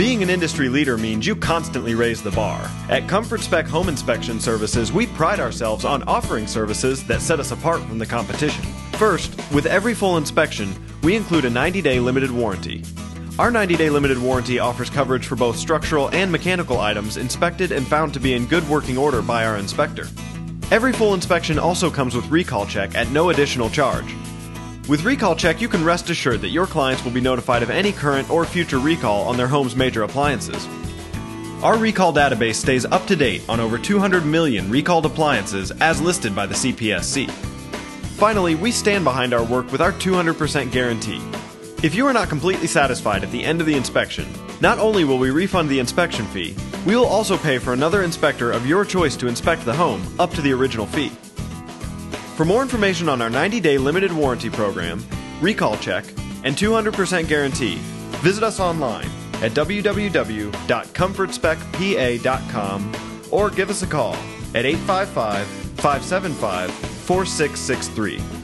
Being an industry leader means you constantly raise the bar. At ComfortSpec Home Inspection Services, we pride ourselves on offering services that set us apart from the competition. First, with every full inspection, we include a 90 day limited warranty. Our 90 day limited warranty offers coverage for both structural and mechanical items inspected and found to be in good working order by our inspector. Every full inspection also comes with RecallChek at no additional charge. With RecallChek, you can rest assured that your clients will be notified of any current or future recall on their home's major appliances. Our recall database stays up to date on over 200 million recalled appliances as listed by the CPSC. Finally, we stand behind our work with our 200% guarantee. If you are not completely satisfied at the end of the inspection, not only will we refund the inspection fee, we will also pay for another inspector of your choice to inspect the home up to the original fee. For more information on our 90 day limited warranty program, RecallChek, and 200% guarantee, visit us online at www.comfortspecpa.com or give us a call at 855 575 4663.